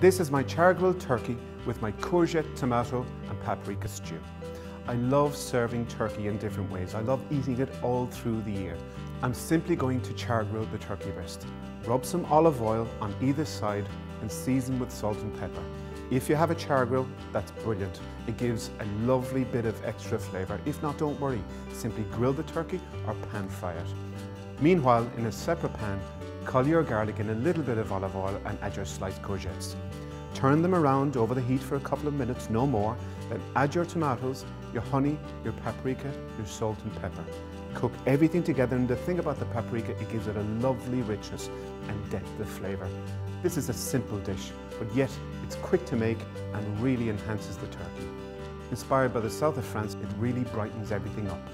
This is my char-grilled turkey with my courgette, tomato and paprika stew. I love serving turkey in different ways. I love eating it all through the year. I'm simply going to char grill the turkey breast. Rub some olive oil on either side and season with salt and pepper. If you have a char grill, that's brilliant. It gives a lovely bit of extra flavour. If not, don't worry. Simply grill the turkey or pan fry it. Meanwhile, in a separate pan, color your garlic in a little bit of olive oil and add your sliced courgettes. Turn them around over the heat for a couple of minutes, no more. Then add your tomatoes, your honey, your paprika, your salt and pepper. Cook everything together and the thing about the paprika, it gives it a lovely richness and depth of flavour. This is a simple dish, but yet it's quick to make and really enhances the turkey. Inspired by the south of France, it really brightens everything up.